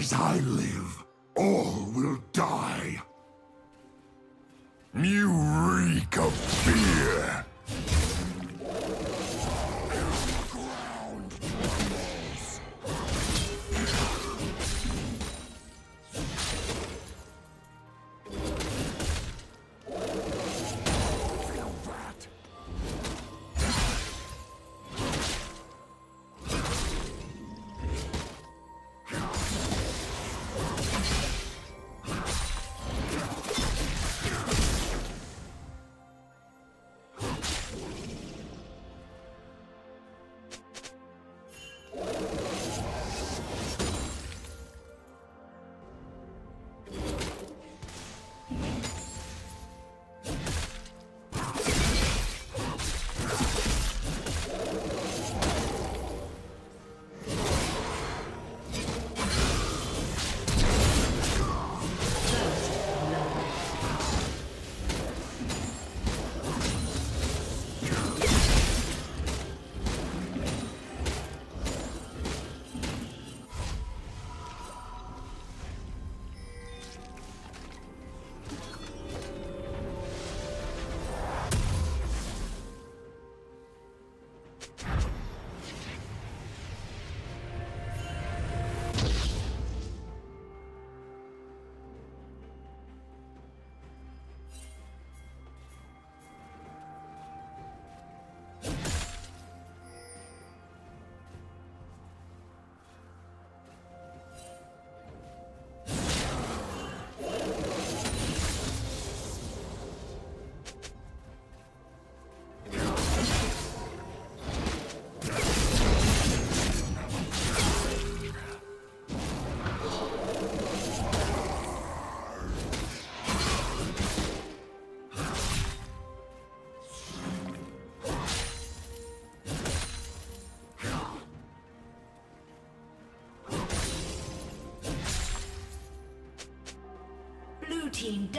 As I live, all will die. You reek of fear.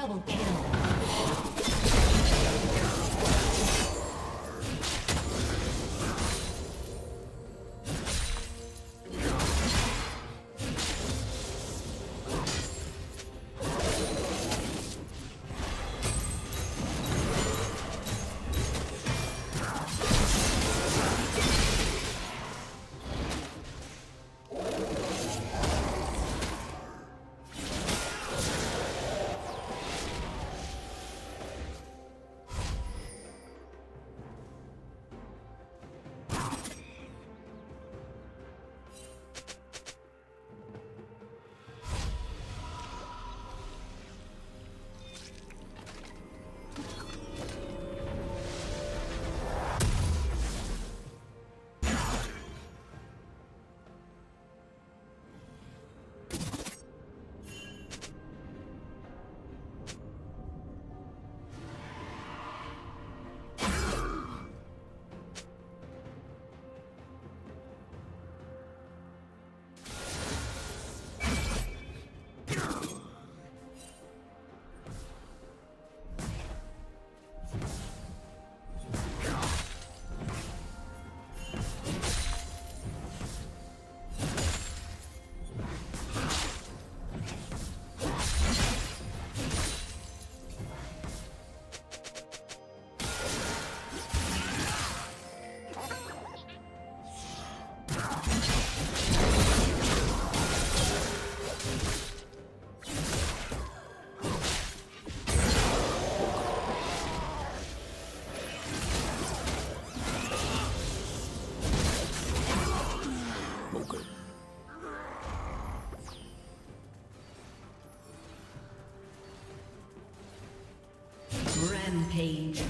Double kill. Rampage.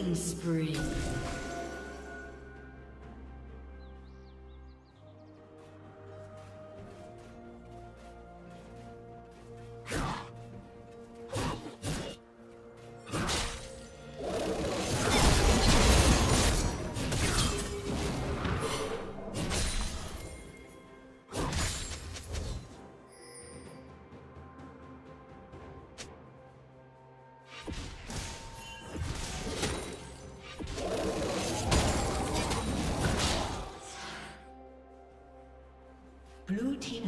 Killing spree.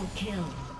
Double kill.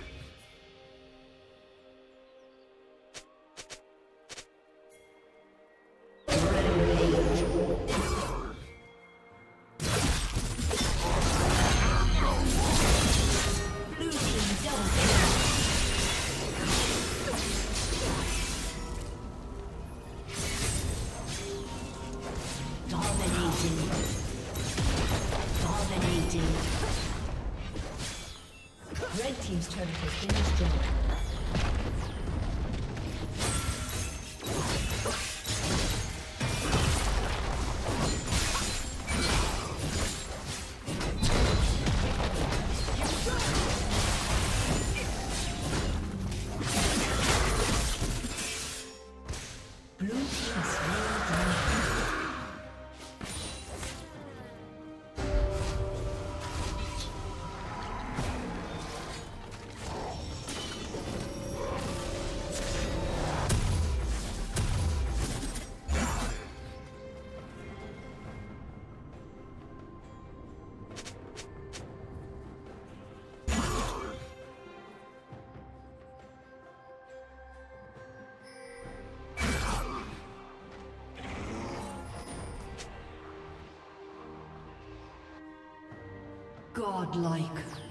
Godlike.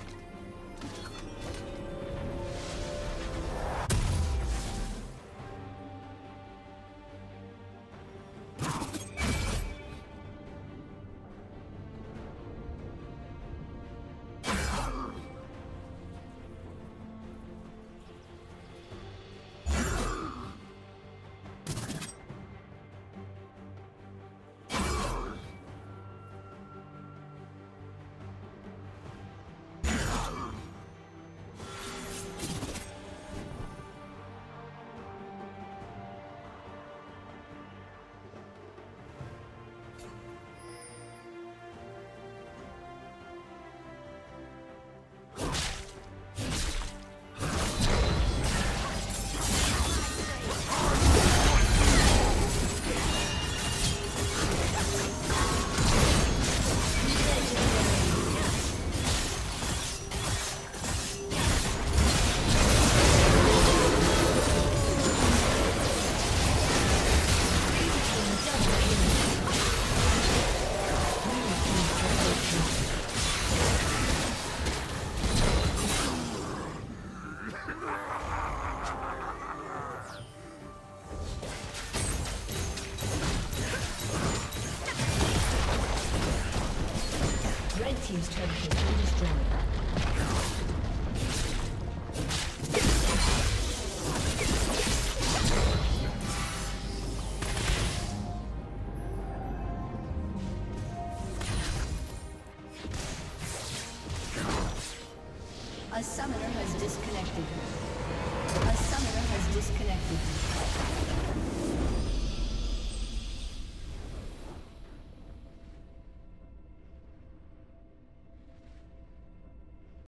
A